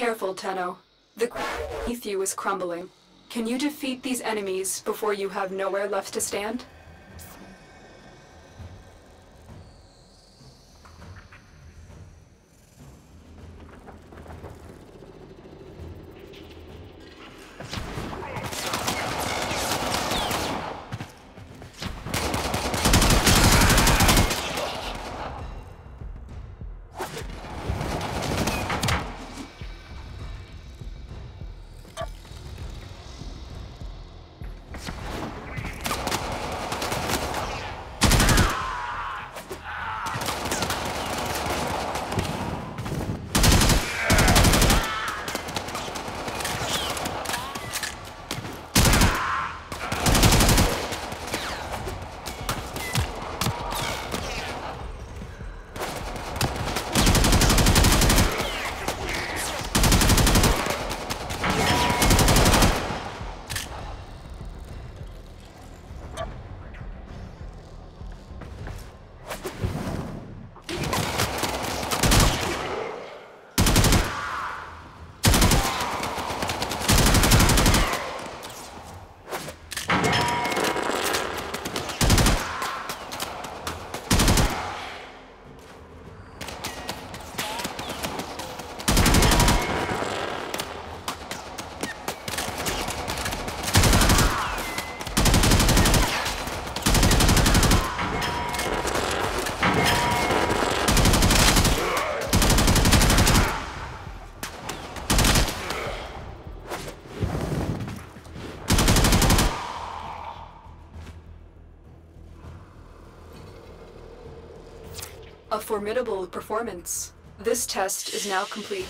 careful, Tenno. The beneath you is crumbling. Can you defeat these enemies before you have nowhere left to stand? A formidable performance. This test is now complete.